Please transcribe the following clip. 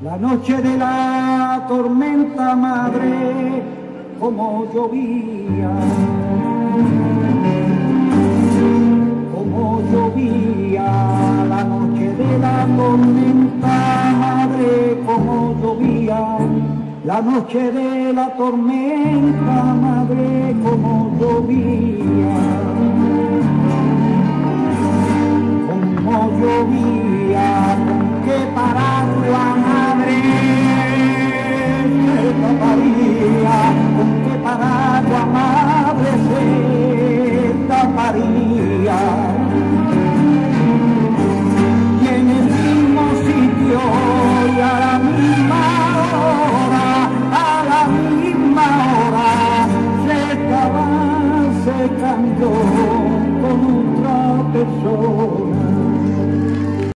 La noche de la tormenta madre, como llovía, como llovía, la noche de la tormenta madre, como llovía, la noche de la tormenta madre, Se secando con un tropezón.